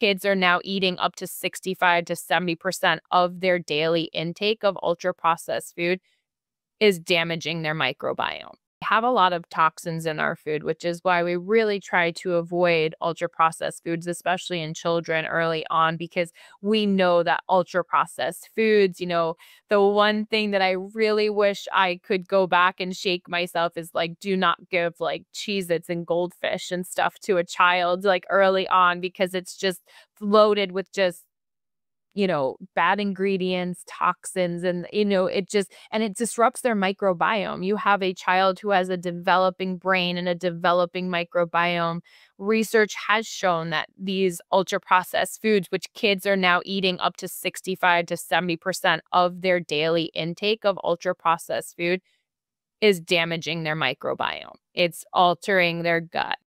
kids are now eating up to 65 to 70% of their daily intake of ultra processed food is damaging their microbiome have a lot of toxins in our food, which is why we really try to avoid ultra processed foods, especially in children early on, because we know that ultra processed foods, you know, the one thing that I really wish I could go back and shake myself is like, do not give like Cheez Its and goldfish and stuff to a child like early on because it's just loaded with just you know, bad ingredients, toxins, and, you know, it just, and it disrupts their microbiome. You have a child who has a developing brain and a developing microbiome. Research has shown that these ultra processed foods, which kids are now eating up to 65 to 70% of their daily intake of ultra processed food, is damaging their microbiome. It's altering their gut.